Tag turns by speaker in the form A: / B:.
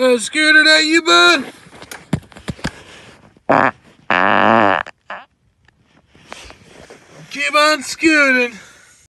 A: No scooter at you, bud? Keep on scooting.